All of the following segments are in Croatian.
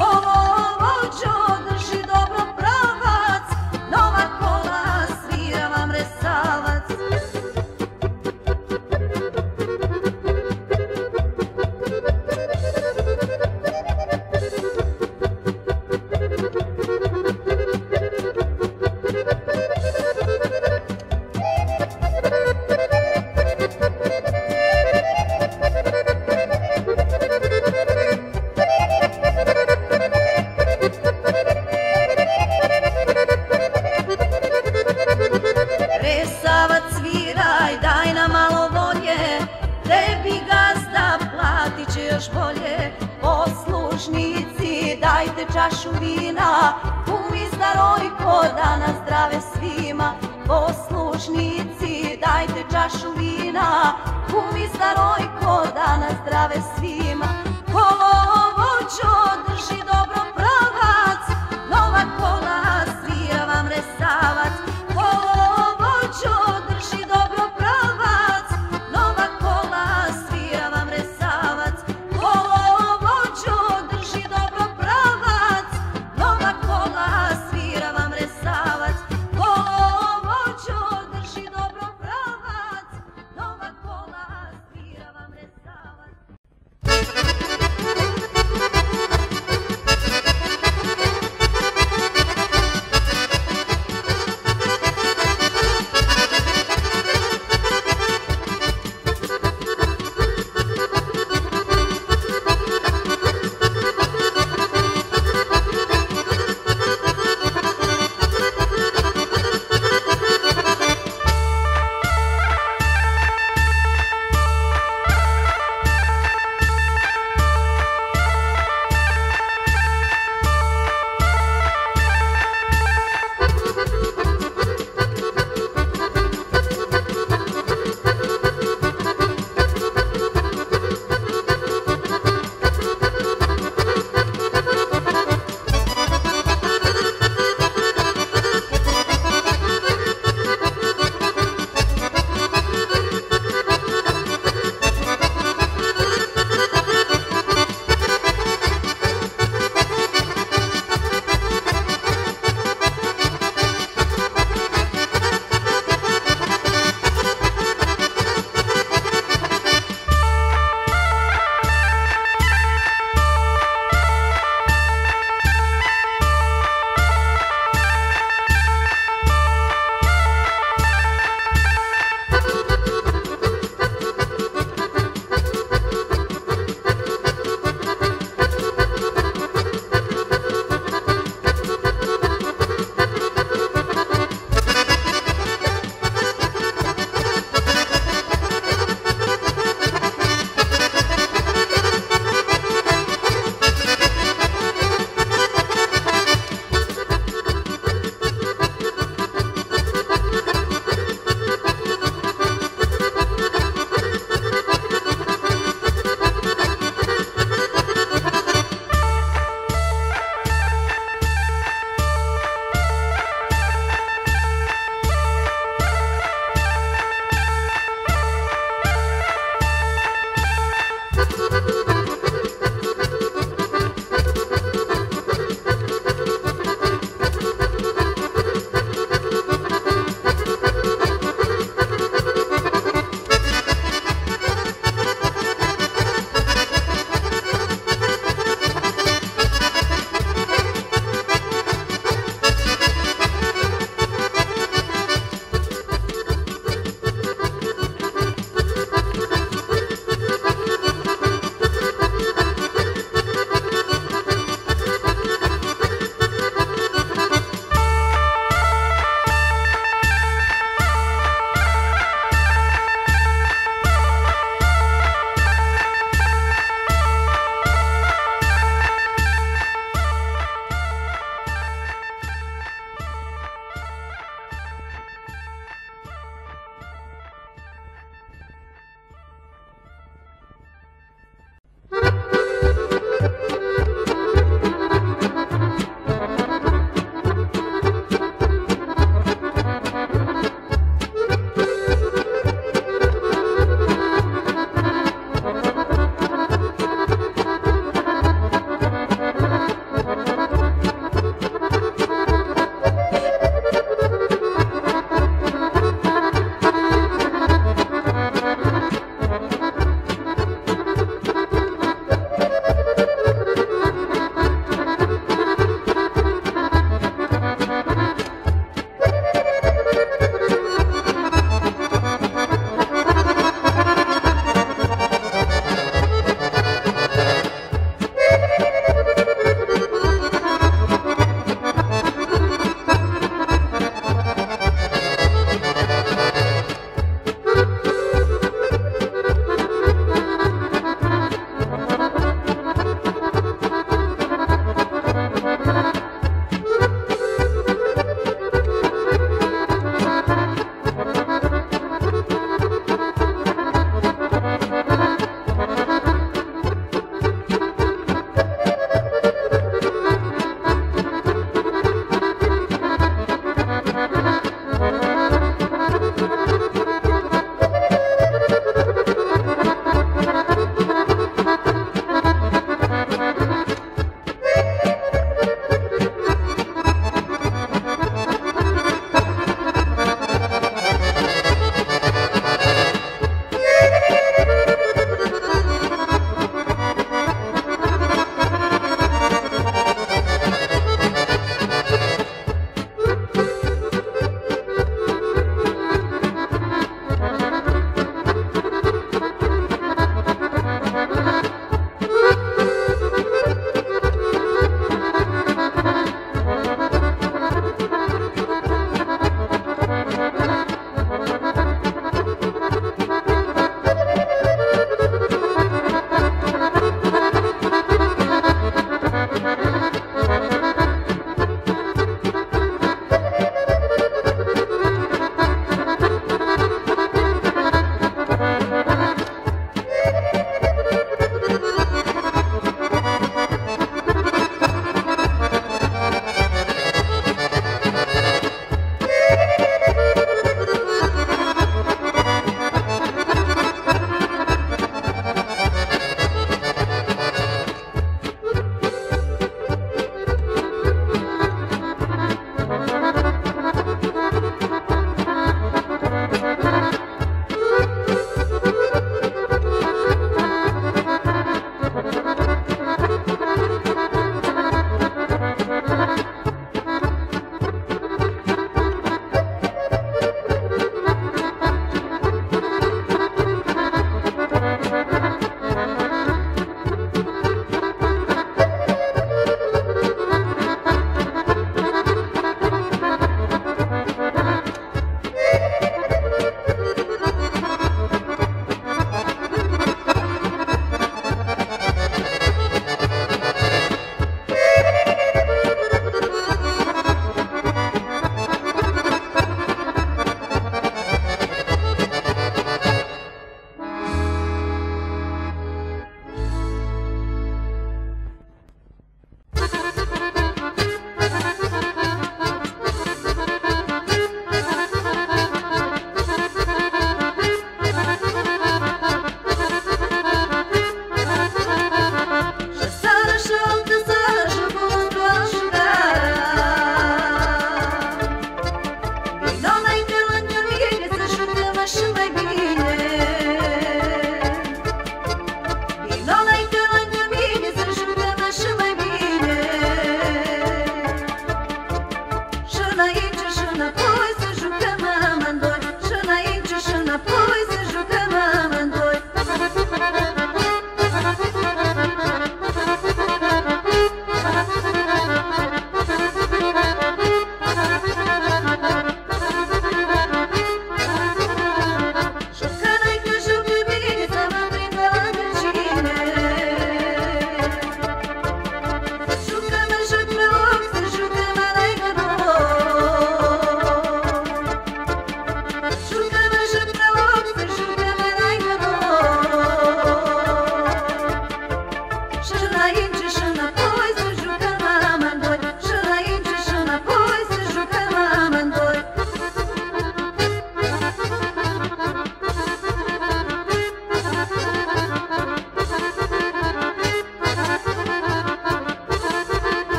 Oh.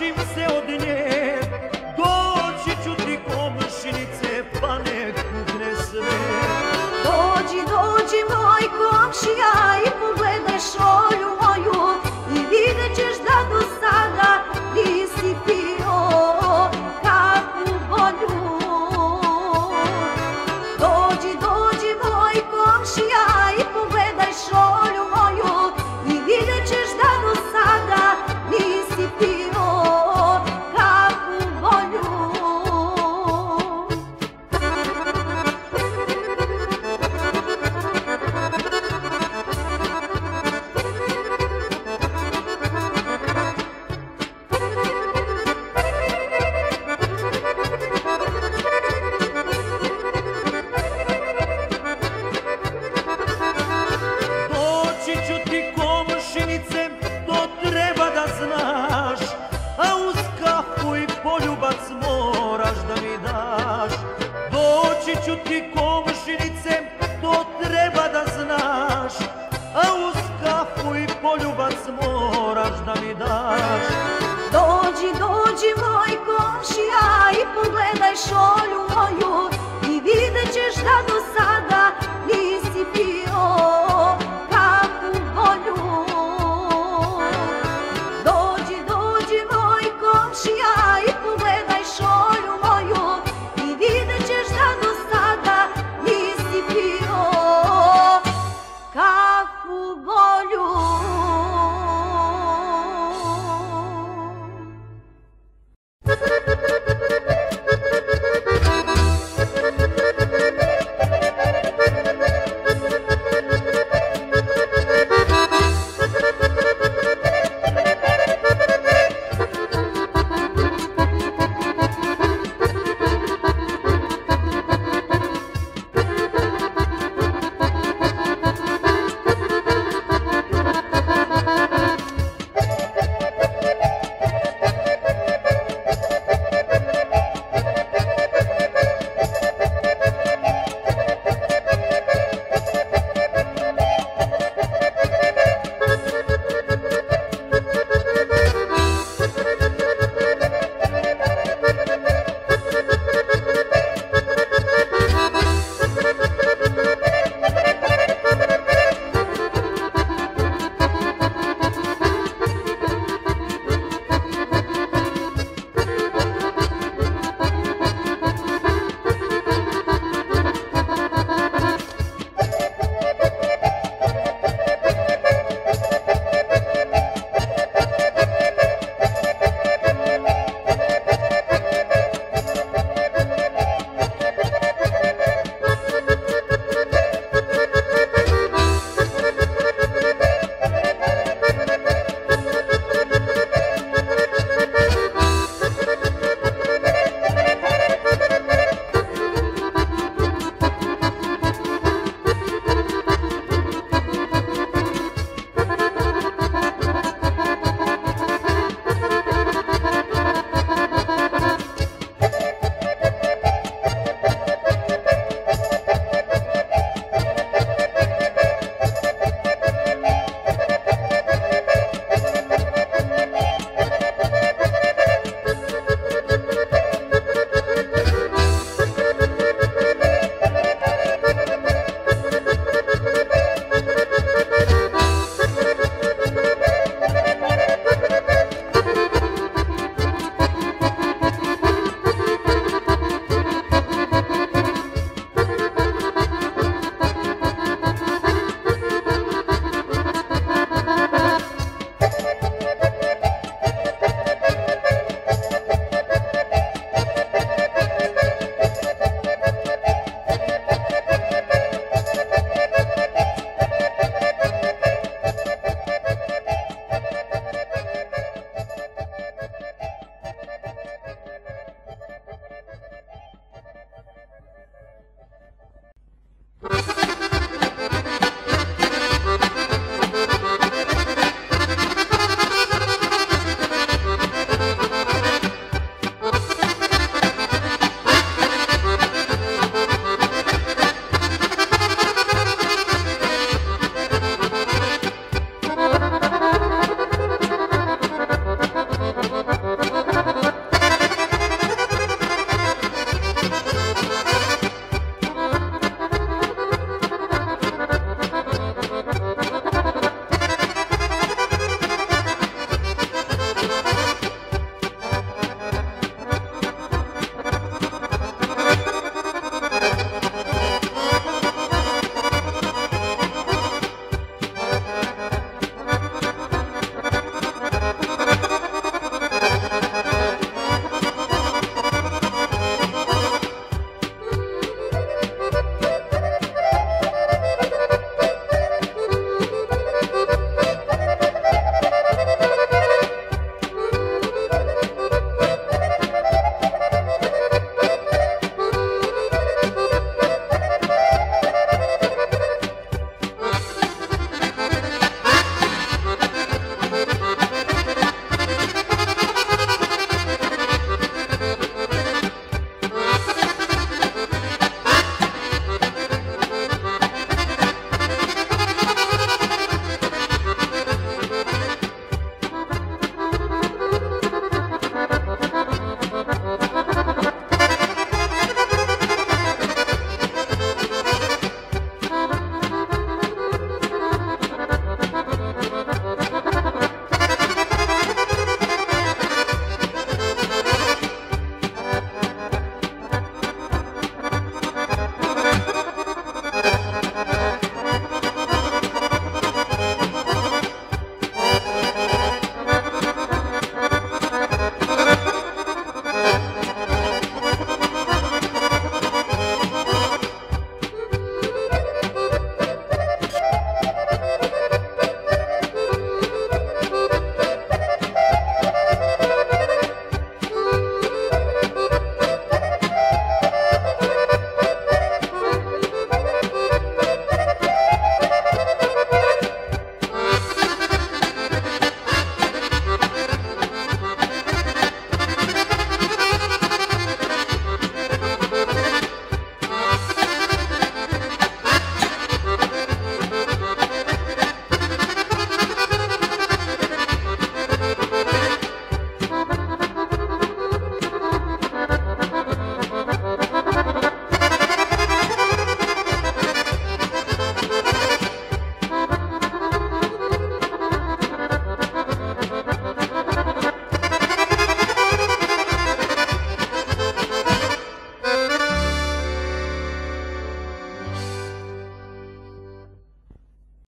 plašim se od nje. Doći ću ti komšinice pa nek kukne sve. Dođi, dođi moj komšija i